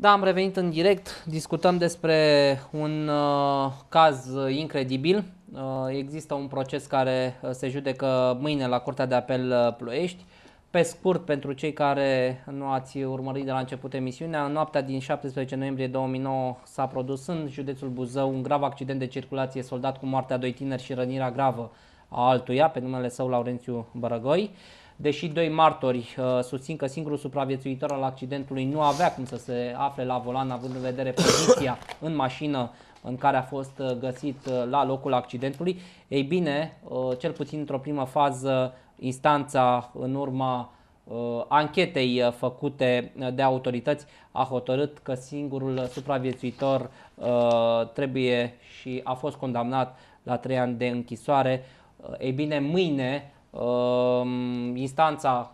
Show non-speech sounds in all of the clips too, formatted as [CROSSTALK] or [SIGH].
Da, am revenit în direct. Discutăm despre un uh, caz incredibil. Uh, există un proces care uh, se judecă mâine la Curtea de Apel uh, Ploiești. Pe scurt, pentru cei care nu ați urmărit de la început emisiunea, în noaptea din 17 noiembrie 2009 s-a produs în județul Buzău un grav accident de circulație soldat cu moartea doi tineri și rănirea gravă a altuia, pe numele său Laurențiu Bărăgoi. Deși doi martori uh, susțin că singurul supraviețuitor al accidentului nu avea cum să se afle la volan, având în vedere poziția [COUGHS] în mașină în care a fost uh, găsit uh, la locul accidentului, ei bine, uh, cel puțin într-o primă fază, instanța în urma uh, anchetei uh, făcute uh, de autorități a hotărât că singurul supraviețuitor uh, trebuie și a fost condamnat la trei ani de închisoare. Uh, ei bine, mâine uh, instanța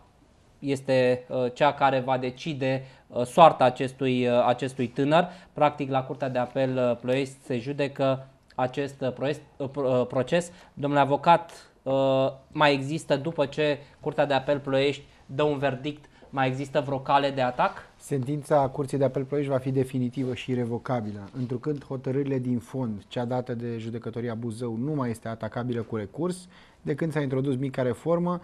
este uh, cea care va decide uh, soarta acestui, uh, acestui tânăr. Practic, la Curtea de Apel uh, Ploiești se judecă acest uh, proces, uh, pro- uh, proces. Domnule avocat, uh, mai există, după ce Curtea de Apel Ploiești dă un verdict, mai există vreo cale de atac? Sentința Curții de Apel Ploiești va fi definitivă și irrevocabilă, întrucând hotărârile din fond, cea dată de judecătoria Buzău, nu mai este atacabilă cu recurs. De când s-a introdus mica reformă,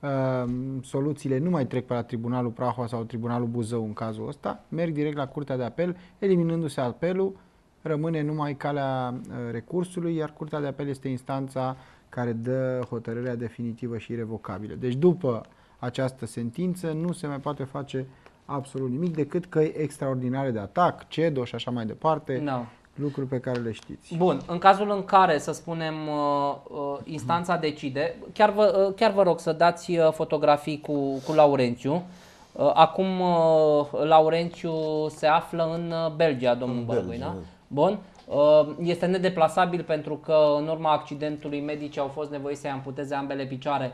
uh, soluțiile nu mai trec pe la Tribunalul Prahova sau Tribunalul Buzău în cazul ăsta, merg direct la Curtea de Apel, eliminându-se apelul, rămâne numai calea uh, recursului, iar Curtea de Apel este instanța care dă hotărârea definitivă și irrevocabilă. Deci după această sentință nu se mai poate face absolut nimic decât căi extraordinare de atac, CEDO și așa mai departe, Da. lucruri pe care le știți. Bun, în cazul în care, să spunem, uh, uh, instanța decide, chiar vă, uh, chiar vă rog să dați uh, fotografii cu, cu Laurențiu. Uh, Acum uh, Laurențiu se află în uh, Belgia, domnul În Bărgui, Belgia, da? da. Bun. Uh, Este nedeplasabil pentru că în urma accidentului medicii au fost nevoiți să-i amputeze ambele picioare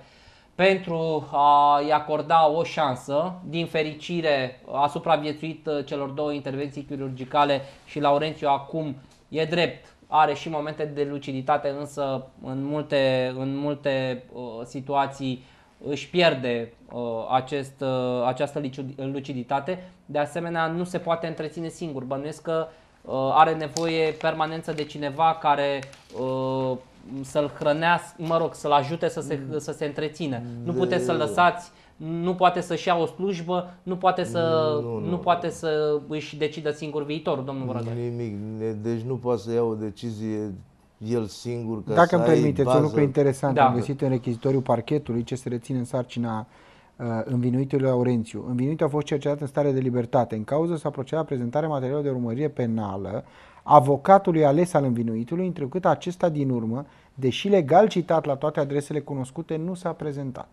pentru a-i acorda o șansă. Din fericire a supraviețuit uh, celor două intervenții chirurgicale și Laurențiu acum e drept, are și momente de luciditate, însă în multe, în multe uh, situații își pierde uh, acest, uh, această lici- luciditate. De asemenea, nu se poate întreține singur. Bănuiesc că uh, are nevoie permanență de cineva care uh, să-l hrănească, mă rog, să-l ajute să se, să se întrețină. Nu De- puteți să-l lăsați, nu poate să-și ia o slujbă, nu poate să, Nu, nu, nu, nu poate să își decidă singur viitorul, domnul Vorădoi. Nimic. Ne- Deci nu poate să ia o decizie el singur. Ca Dacă să îmi ai permiteți, bază. un lucru interesant, Da. am găsit în rechizitoriul parchetului ce se reține în sarcina uh, învinuitului Laurențiu. Învinuitul a fost cercetat în stare de libertate. În cauză s-a procedat prezentarea materialelor de urmărire penală avocatului ales al învinuitului, întrucât acesta din urmă, deși legal citat la toate adresele cunoscute, nu s-a prezentat.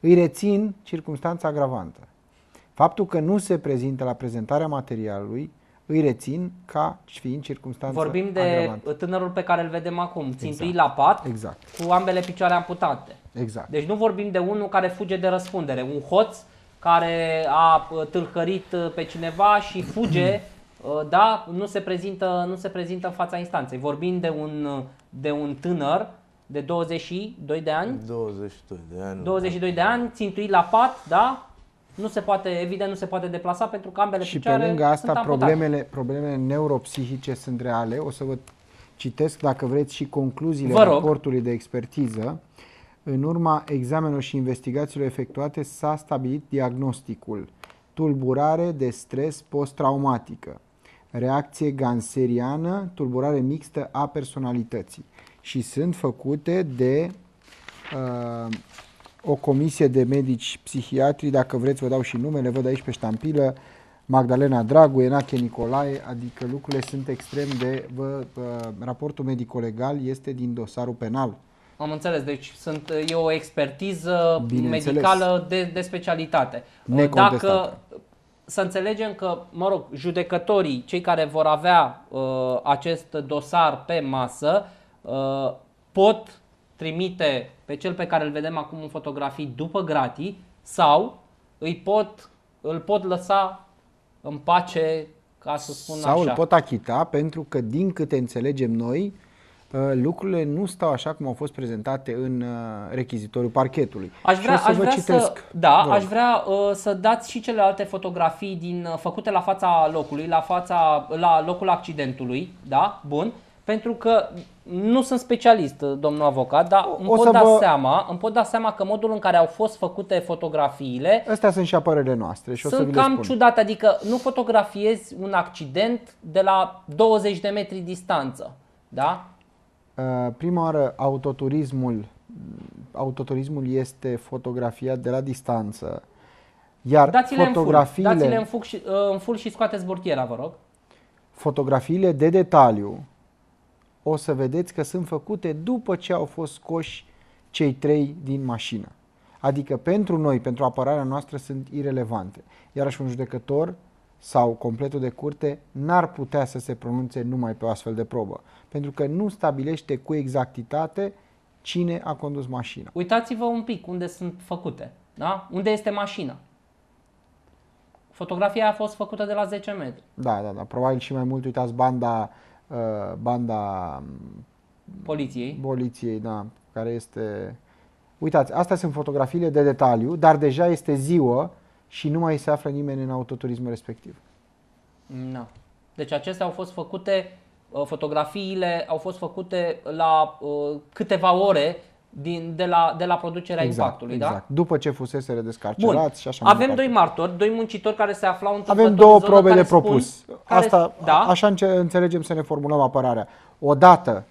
Îi rețin circunstanța agravantă. Faptul că nu se prezintă la prezentarea materialului îi rețin ca fiind circunstanță Vorbim de agravantă. tânărul pe care îl vedem acum, țintuit la pat, Exact, cu ambele picioare amputate. exact. Deci nu vorbim de unul care fuge de răspundere, un hoț care a uh, tâlhărit uh, pe cineva și fuge, uh, [CLEARS THROAT] da, nu se prezintă, nu se prezintă în fața instanței. Vorbim de un, uh, de un tânăr de 22 de ani, 22 de ani. 22 de ani, țintuit la pat, da? Nu se poate, evident, nu se poate deplasa pentru că ambele Și pe picioare lângă asta, sunt amputate. problemele, problemele neuropsihice sunt reale. O să vă citesc, dacă vreți, și concluziile Vă rog. raportului de expertiză. În urma examenelor și investigațiilor efectuate s-a stabilit diagnosticul tulburare de stres post-traumatică, reacție ganseriană, tulburare mixtă a personalității și sunt făcute de uh, o comisie de medici psihiatri, dacă vreți vă dau și numele, văd aici pe ștampilă, Magdalena Dragu, Enache Nicolae, adică lucrurile sunt extrem de... Vă, uh, raportul medico-legal este din dosarul penal. Am înțeles, deci sunt, e o expertiză Bineînțeles. medicală de, de specialitate. Necontestat. Dacă să înțelegem că, mă rog, judecătorii, cei care vor avea uh, acest dosar pe masă, uh, pot trimite pe cel pe care îl vedem acum în fotografii după gratii sau îi pot, îl pot lăsa în pace, ca să spun Sau așa. îl pot achita pentru că, din câte înțelegem noi, uh, lucrurile nu stau așa cum au fost prezentate în uh, rechizitoriul parchetului. Aș Și vrea, o să aș vă vrea citesc. să, da, Vă rog. aș vrea uh, să dați și celelalte fotografii din uh, făcute la fața locului, la fața la locul accidentului, da? Bun. Pentru că nu sunt specialist, uh, domnul avocat, dar îmi o pot să da vă- seama, îmi pot da seama că modul în care au fost făcute fotografiile Astea sunt și apărările noastre și o să sunt vi le cam spun. ciudate, adică nu fotografiezi un accident de la 20 de metri distanță, da? Uh, Prima oară, autoturismul, autoturismul este fotografia de la distanță, iar Dați-le în full, fotografiile, dați-le în, full și, uh, în full și scoateți bortiera, vă rog. fotografiile de detaliu o să vedeți că sunt făcute după ce au fost scoși cei trei din mașină. Adică pentru noi, pentru apărarea noastră, sunt irelevante. Iarăși un judecător sau completul de curte n-ar putea să se pronunțe numai pe o astfel de probă. Pentru că nu stabilește cu exactitate cine a condus mașina. Uitați-vă un pic unde sunt făcute, da? Unde este mașina. Fotografia a fost făcută de la 10 metri. Da, da, da. Probabil și mai mult uitați banda, uh, banda Poliției. poliției, da, care este... Uitați, astea sunt fotografiile de detaliu, dar deja este ziua și nu mai se află nimeni în autoturismul respectiv. No. Deci acestea au fost făcute, uh, fotografiile au fost făcute la uh, câteva ore din, de, la, de la producerea impactului, da? exact. După ce fusese Bun. descarcerați și așa mai Avem departe. doi martori, doi muncitori care se aflau într-un Avem două probe de spun, propus. care- Asta, da? Așa înce- înțelegem să ne formulăm apărarea. Odată,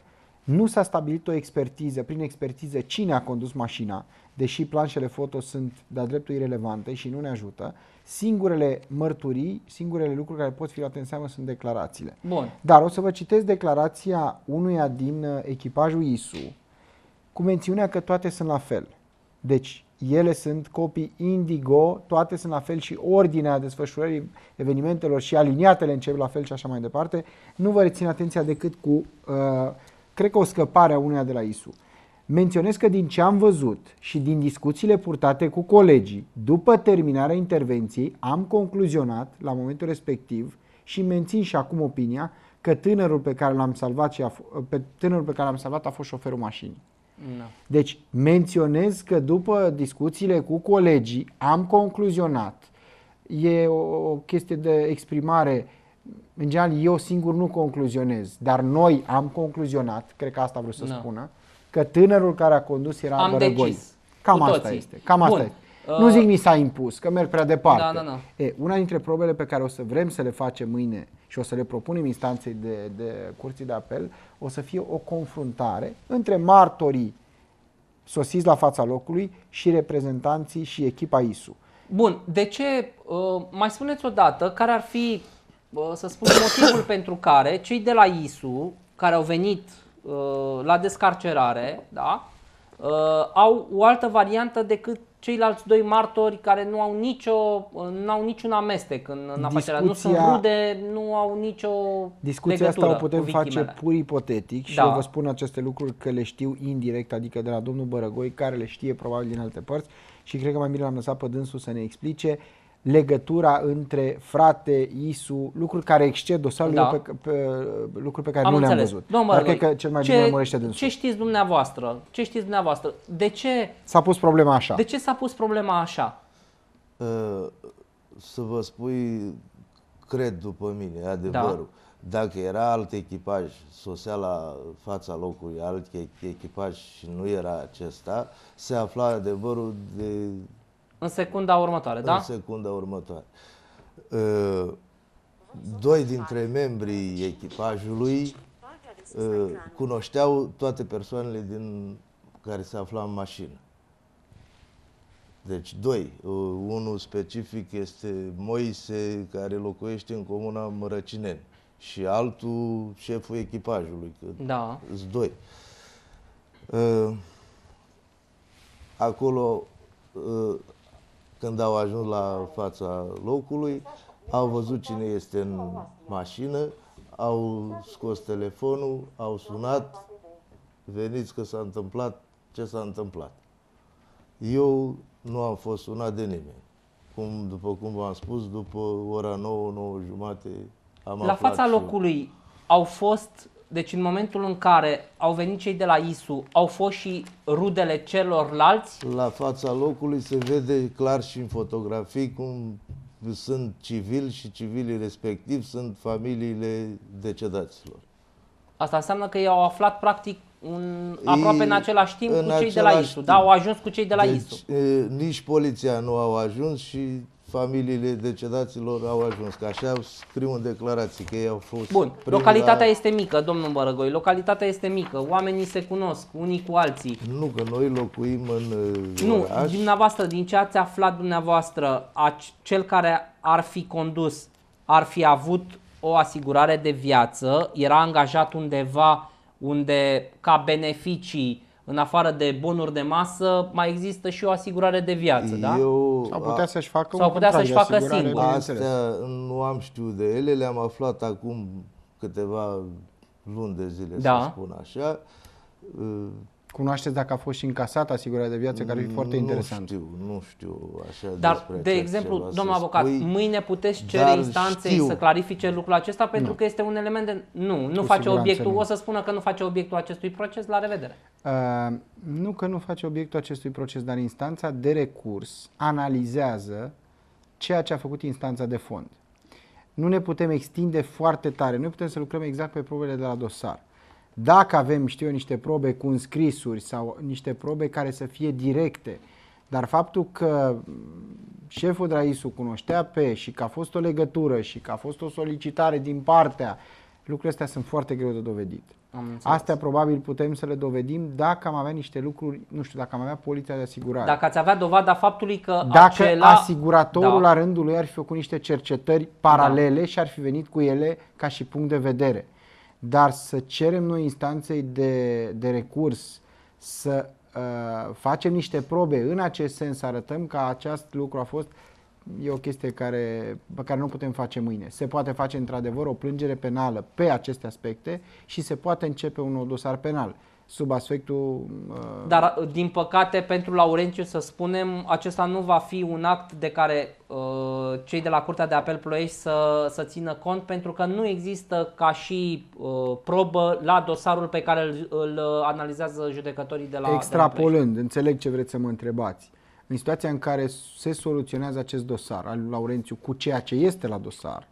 nu s-a stabilit o expertiză, prin expertiză, cine a condus mașina, deși planșele foto sunt de-a dreptul irelevante și nu ne ajută. Singurele mărturii, singurele lucruri care pot fi luate în seamă sunt declarațiile. Bun. Dar o să vă citesc declarația unuia din uh, echipajul ISU cu mențiunea că toate sunt la fel. Deci, ele sunt copii indigo, toate sunt la fel și ordinea desfășurării evenimentelor și aliniatele încep la fel și așa mai departe. Nu vă rețin atenția decât cu, uh, cred că o scăpare a uneia de la ISU. Menționez că din ce am văzut și din discuțiile purtate cu colegii, după terminarea intervenției, am concluzionat la momentul respectiv și mențin și acum opinia că tânărul pe care l-am salvat, și a, f- pe tânărul pe care l-am salvat a fost șoferul mașinii. No. Deci menționez că după discuțiile cu colegii am concluzionat, e o, o chestie de exprimare, în general eu singur nu concluzionez, dar noi am concluzionat, cred că asta vreau să Da. spună, că tânărul care a condus era Am Bărăgoi. decis. Cam Cu asta toții. este. Cam asta Bun. este. Uh, Nu zic mi s-a impus, că merg prea departe. Da, da, da. E, una dintre probele pe care o să vrem să le facem mâine și o să le propunem instanței de, de curții de apel, o să fie o confruntare între martorii sosiți la fața locului și reprezentanții și echipa ISU. Bun, de ce, uh, mai spuneți o dată, care ar fi, uh, să spun, motivul [COUGHS] pentru care cei de la ISU, care au venit uh, la descarcerare, da, uh, au o altă variantă decât ceilalți doi martori care nu au nicio, uh, nu au niciun amestec în, în afacerea, nu sunt Discuția- rude, nu au nicio Discuția asta legătură o putem cu face victimele. pur ipotetic și Da. eu vă spun aceste lucruri că le știu indirect, adică de la domnul Bărăgoi, care le știe probabil din alte părți și cred că mai bine l-am lăsat pe dânsul să ne explice legătura între frate, ISU, lucruri care exced dosarul, Da. eu pe, pe, lucruri pe care Am nu le-am înțeles. văzut. Domnul Dar cred Bărăgoi, că cel mai ce, bine lămurește dânsul. Ce știți dumneavoastră? Ce știți dumneavoastră? De ce, S-a pus problema așa. de ce s-a pus problema așa? Uh, să vă spui, cred după mine, adevărul. Dacă era alt echipaj, sosea la fața locului alt e- echipaj și nu era acesta, se afla adevărul de În secunda următoare, în da? secunda următoare. Uh, Doi dintre membrii echipajului uh, cunoșteau toate persoanele din care se afla în mașină. Deci doi. Uh, Unul specific este Moise, care locuiește în comuna Mărăcineni și altul șeful echipajului, că Da. sunt doi. Uh, Acolo, uh, când au ajuns la fața locului, au văzut cine este în mașină, au scos telefonul, au sunat, veniți că s-a întâmplat ce s-a întâmplat. Eu nu am fost sunat de nimeni. Cum, după cum v-am spus, după ora 9, 9 jumate am La aflat fața și eu. locului au fost deci în momentul în care au venit cei de la ISU, au fost și rudele celorlalți? La fața locului se vede clar și în fotografii cum sunt civili și civilii respectiv sunt familiile decedaților. Asta înseamnă că ei au aflat practic un, aproape Ei, în același timp în cu cei de la același ISU. timp. Da, au ajuns cu cei de la deci, ISU. e, nici poliția nu au ajuns și familiile decedaților au ajuns. Că așa scriu în declarații că ei au fost Bun, primii localitatea la... este mică, domnul Bărăgoi, localitatea este mică, oamenii se cunosc unii cu alții. Nu, că noi locuim în e, Nu, oraș. dumneavoastră, din ce ați aflat dumneavoastră, ac- cel care ar fi condus ar fi avut o asigurare de viață, era angajat undeva unde ca beneficii, în afară de bonuri de masă, mai există și o asigurare de viață, da? Eu, Sau putea să-și facă Sau un putea contract să-și de facă asigurare, singur. bineînțeles. Astea nu am știut de ele, le-am aflat acum câteva luni de zile, Da. să spun așa. Uh, Cunoașteți dacă a fost și încasată asigurarea de viață, care ar fi foarte nu interesant. știu, nu știu așa Dar, despre de acest exemplu, ceva să domnul avocat, spui. mâine puteți cere dar instanței știu. să clarifice lucrul acesta pentru că este un element de... Nu, nu Cu face siguranță obiectul, nu. o să spună că nu face obiectul acestui proces, la revedere. Uh, nu că nu face obiectul acestui proces, dar instanța de recurs analizează ceea ce a făcut instanța de fond. Nu ne putem extinde foarte tare, noi putem să lucrăm exact pe probele de la dosar. Dacă avem, știu eu, niște probe cu înscrisuri sau niște probe care să fie directe, dar faptul că mm, șeful de la ISU cunoștea pe și că a fost o legătură și că a fost o solicitare din partea, lucrurile astea sunt foarte greu de dovedit. Am înțeles. Astea probabil putem să le dovedim dacă am avea niște lucruri, nu știu, dacă am avea poliția de asigurare. Dacă ați avea dovada faptului că dacă acela... asiguratorul Da. la rândul lui ar fi făcut niște cercetări paralele și ar fi venit cu ele ca și punct de vedere. Dar să cerem noi instanței de, de recurs să uh, facem niște probe în acest sens, să arătăm că acest lucru a fost e o chestie care, pe care nu putem face mâine. Se poate face într-adevăr o plângere penală pe aceste aspecte și se poate începe un nou dosar penal sub aspectul uh, Dar, din păcate, pentru Laurențiu, să spunem, acesta nu va fi un act de care uh, cei de la Curtea de Apel Ploiești să, să țină cont, pentru că nu există ca și uh, probă la dosarul pe care îl, îl analizează judecătorii de la, de la Ploiești. Extrapolând, înțeleg ce vreți să mă întrebați. În situația în care se soluționează acest dosar al lui Laurențiu cu ceea ce este la dosar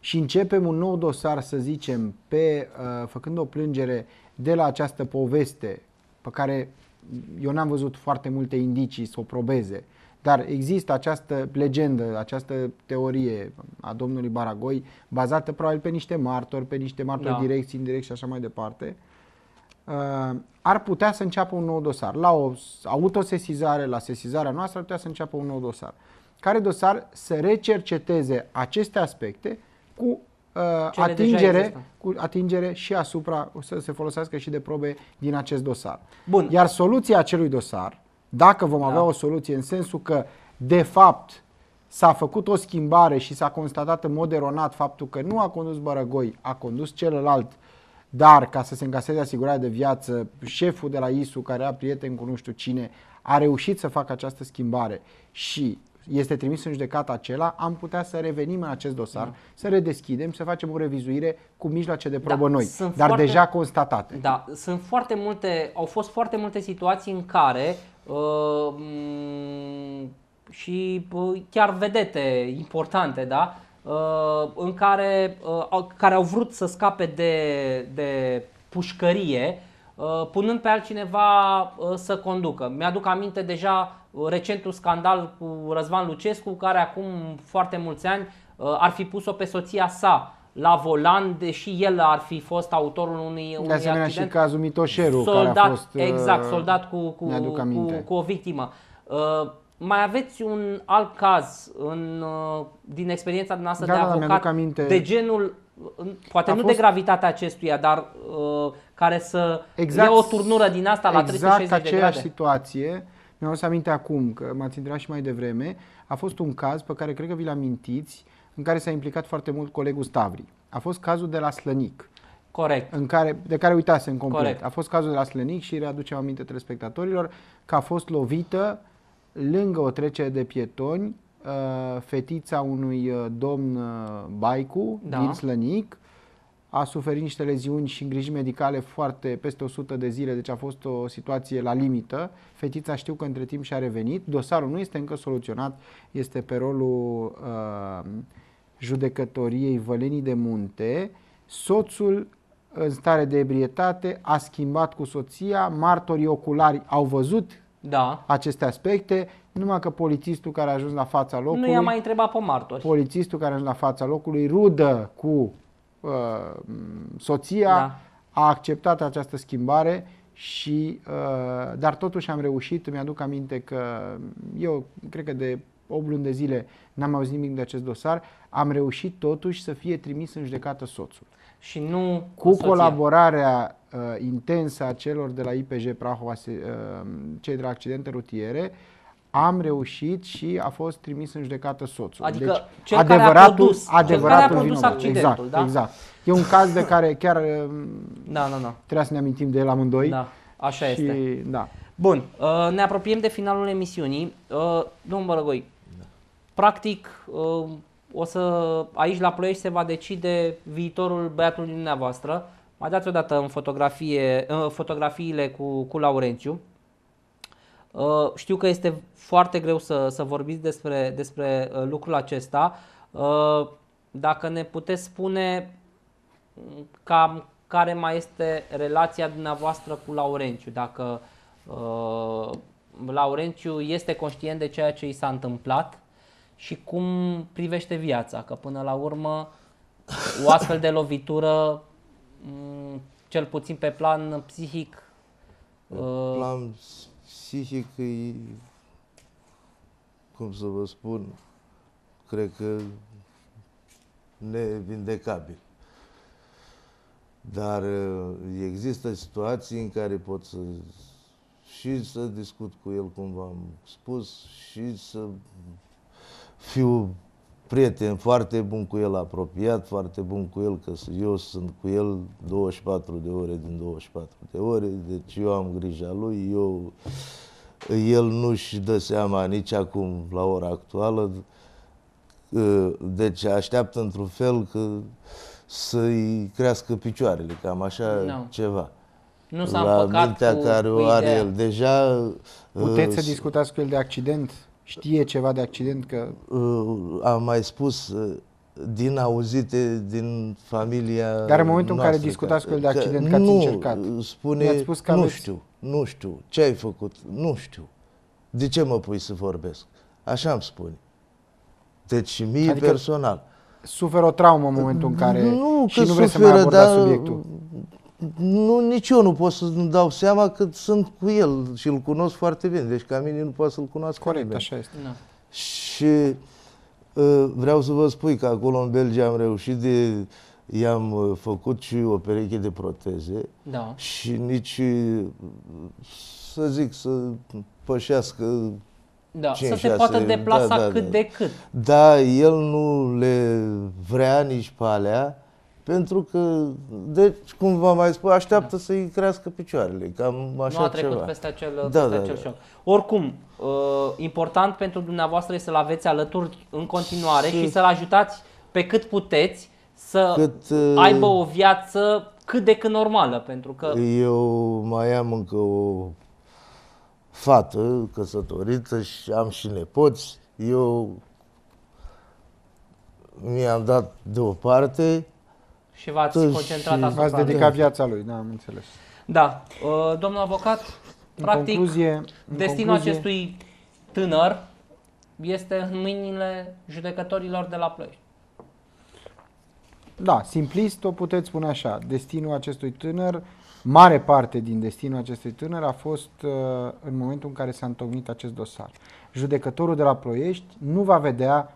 și începem un nou dosar, să zicem, pe, uh, făcând o plângere de la această poveste pe care eu n-am văzut foarte multe indicii să o probeze, dar există această legendă, această teorie a domnului Baragoi, bazată probabil pe niște martori, pe niște martori Da. direcți, indirecți și așa mai departe, uh, ar putea să înceapă un nou dosar. La o autosesizare, la sesizarea noastră, ar putea să înceapă un nou dosar. Care dosar să recerceteze aceste aspecte cu uh, Cele deja atingere, există. cu atingere și asupra, să se folosească și de probe din acest dosar. Bun. Iar soluția acelui dosar, dacă vom avea Da. o soluție în sensul că, de fapt, s-a făcut o schimbare și s-a constatat în mod eronat faptul că nu a condus Bărăgoi, a condus celălalt, dar ca să se încaseze asigurarea de viață, șeful de la ISU, care era prieten cu nu știu cine, a reușit să facă această schimbare și este trimis în judecată acela, am putea să revenim în acest dosar, să redeschidem, să facem o revizuire cu mijloace de probă Da, noi, sunt dar foarte- deja constatate. Da, sunt foarte multe, au fost foarte multe situații în care uh, m, și uh, chiar vedete importante, da, uh, în care, uh, au, care au vrut să scape de, de pușcărie, uh, punând pe altcineva uh, să conducă. Mi-aduc aminte deja uh, recentul scandal cu Răzvan Lucescu, care acum foarte mulți ani uh, ar fi pus-o pe soția sa la volan, deși el ar fi fost autorul unui, unui De asemenea și accident. cazul Mitoșeru, soldat, care a fost... uh, exact, soldat cu, cu, mi-aduc cu, aminte. cu o victimă. Uh, mai aveți un alt caz în, uh, din experiența noastră Da, de da, da, avocat mi-aduc aminte. de genul, uh, poate A nu fost- de gravitatea acestuia, dar uh, care să Exact- ia o turnură din asta la exact 360 de aceeași grade? situație. Mi-am adus aminte acum, că m-ați întrebat și mai devreme. A fost un caz pe care cred că vi-l amintiți, în care s-a implicat foarte mult colegul Stavri. A fost cazul de la Slănic, Corect. în care, de care uitasem complet. Corect. A fost cazul de la Slănic și readucem aminte telespectatorilor că a fost lovită lângă o trecere de pietoni uh, fetița unui uh, domn uh, Baicu Da. din Slănic, a suferit niște leziuni și îngrijiri medicale foarte peste 100 de zile, deci a fost o situație la limită. Fetița știu că între timp și-a revenit. Dosarul nu este încă soluționat, este pe rolul uh, judecătoriei Vălenii de Munte. Soțul în stare de ebrietate a schimbat cu soția, martorii oculari au văzut Da. aceste aspecte, numai că polițistul care a ajuns la fața locului, Nu i-a mai întrebat pe martori. polițistul care a ajuns la fața locului, rudă cu uh, soția, Da. a acceptat această schimbare și, uh, dar totuși am reușit, îmi aduc aminte că eu cred că de 8 luni de zile n-am auzit nimic de acest dosar, am reușit totuși să fie trimis în judecată soțul. Și nu Cu soția. colaborarea uh, intensă a celor de la IPJ Prahova, se- uh, cei de la accidente rutiere, am reușit și a fost trimis în judecată soțul. Deci, Adică cel care a produs- cel adevăratul care a produs vinovat. accidentul, exact, da? Exact. E un caz de care chiar uh, Da, da, da. trebuia să ne amintim de el amândoi. Da, așa și, este. Da. Bun, uh, ne apropiem de finalul emisiunii. Uh, Domnul Bărăgoi, practic, uh, o să, aici la Ploiești se va decide viitorul băiatului dumneavoastră. Mai dați odată în fotografie, uh, fotografiile cu, cu Laurențiu. Uh, știu că este foarte greu să, să vorbiți despre, despre uh, lucrul acesta. Uh, dacă ne puteți spune mm, cam care mai este relația dumneavoastră cu Laurențiu, dacă uh, Laurențiu este conștient de ceea ce i s-a întâmplat și cum privește viața, că până la urmă o astfel de lovitură, mm, cel puțin pe plan psihic, uh, Plan psihic e, cum să vă spun, cred că nevindecabil. Dar uh, există situații în care pot să și să discut cu el, cum v-am spus, și să fiu prieten foarte bun cu el, apropiat, foarte bun cu el, că eu sunt cu el 24 de ore din 24 de ore, deci eu am grija lui, eu, el nu-și dă seama nici acum, la ora actuală, uh, deci așteaptă într-un fel că să-i crească picioarele, cam așa Nu. ceva. nu s-a la împăcat mintea cu, care cu o are ideea. el. Deja Puteți să uh, discutați cu el de accident? Știe ceva de accident? Că uh, am mai spus uh, din auzite din familia Dar în momentul în care noastră, discutați că- cu el de că accident, că ați nu, încercat? spune, Mi-ați spus că nu aveți- știu, nu știu, ce ai făcut, nu știu. De ce mă pui să vorbesc? Așa îmi spune. Deci și mie Adică personal. suferă o traumă în momentul în care nu, și că nu vreți să mai suferă, abordați dar subiectul. Nu, nici eu nu pot să-mi dau seama că sunt cu el și îl cunosc foarte bine. Deci ca mine nu poate să-l cunoască Corect, nimeni. așa este. Da. Și uh, vreau să vă spun că acolo în Belgia am reușit de... I-am uh, făcut și o pereche de proteze Da. și nici, uh, să zic, să pășească Da, Cinci, să se șase, poată deplasa da, da, cât da. de cât. Da, el nu le vrea nici pe alea, pentru că, deci, cum v-am mai spus, așteaptă să-i crească picioarele, cam așa nu a trecut ceva. peste acel, Da, peste da, acel da. șoc. Oricum, uh, important pentru dumneavoastră este să-l aveți alături în continuare Și- și să-l ajutați pe cât puteți să Cât, uh, aibă o viață cât de cât normală, pentru că Eu mai am încă o fată căsătorită și am și nepoți. Eu mi-am dat deoparte. Și v-ați Toți concentrat și- asupra V-ați lui. dedicat viața lui, da, am înțeles. Da, uh, domnul avocat, În practic, concluzie, în destinul concluzie, acestui tânăr este în mâinile judecătorilor de la Ploiești. Da, simplist o puteți spune așa. Destinul acestui tânăr, mare parte din destinul acestui tânăr a fost uh, în momentul în care s-a întocmit acest dosar. Judecătorul de la Ploiești nu va vedea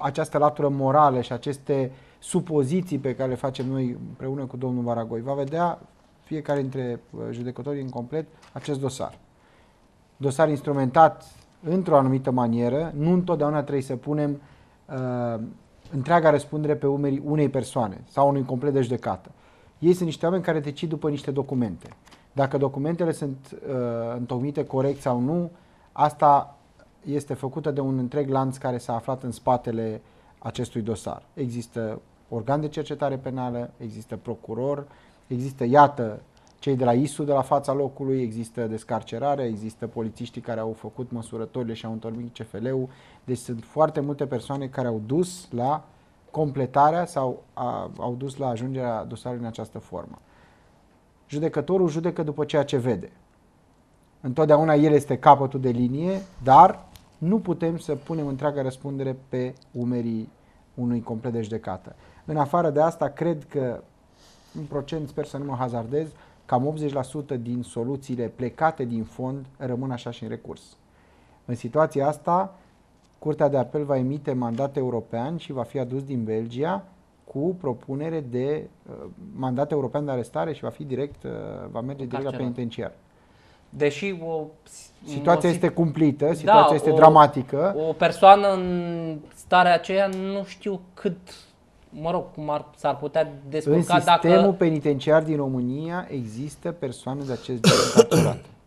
această latură morală și aceste supoziții pe care le facem noi împreună cu domnul Baragoi. Va vedea fiecare dintre uh, judecătorii în complet acest dosar. Dosar instrumentat într-o anumită manieră, nu întotdeauna trebuie să punem uh, întreaga răspundere pe umerii unei persoane sau unui complet de judecată. Ei sunt niște oameni care decid după niște documente. Dacă documentele sunt uh, întocmite corect sau nu, asta este făcută de un întreg lanț care s-a aflat în spatele acestui dosar. Există organ de cercetare penală, există procuror, există, iată, cei de la ISU de la fața locului, există descarcerare, există polițiștii care au făcut măsurătorile și au întâlnit CFL-ul. Deci sunt foarte multe persoane care au dus la completarea sau a, au dus la ajungerea dosarului în această formă. Judecătorul judecă după ceea ce vede. Întotdeauna el este capătul de linie, dar nu putem să punem întreaga răspundere pe umerii unui complet de judecată. În afară de asta, cred că, în procent, sper să nu mă hazardez, cam 80% din soluțiile plecate din fond rămân așa și în recurs. În situația asta, Curtea de Apel va emite mandat european și va fi adus din Belgia cu propunere de uh, mandat european de arestare și va fi direct, uh, va merge direct la penitenciar. Deși o situația o, este cumplită, situația da, este o, dramatică. O persoană în starea aceea nu știu cât mă rog, cum ar, s-ar putea descurca În sistemul dacă... penitenciar din România există persoane de acest gen încarcerate. [COUGHS]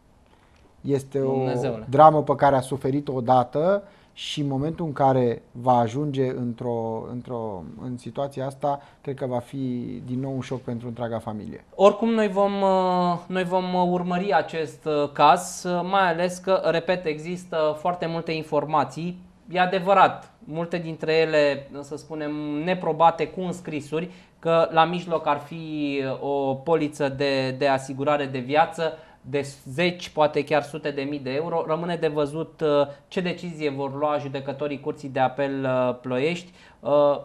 Este o Dumnezeule. dramă pe care a suferit-o odată și în momentul în care va ajunge într-o, într-o, în situația asta, cred că va fi din nou un șoc pentru întreaga familie. Oricum, noi vom, uh, noi vom urmări acest uh, caz, uh, mai ales că, repet, există foarte multe informații. E adevărat, multe dintre ele, să spunem, neprobate cu înscrisuri, că la mijloc ar fi o poliță de, de asigurare de viață, de zeci, poate chiar sute de mii de euro. Rămâne de văzut uh, ce decizie vor lua judecătorii Curții de Apel uh, Ploiești. Uh,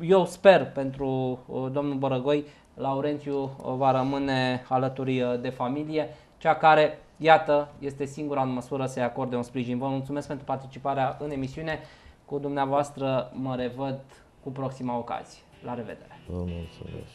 eu sper pentru domnul Bărăgoi, Laurențiu va rămâne alături de familie, cea care, iată, este singura în măsură să-i acorde un sprijin. Vă mulțumesc pentru participarea în emisiune. Cu dumneavoastră mă revăd cu proxima ocazie. La revedere! Vă mulțumesc!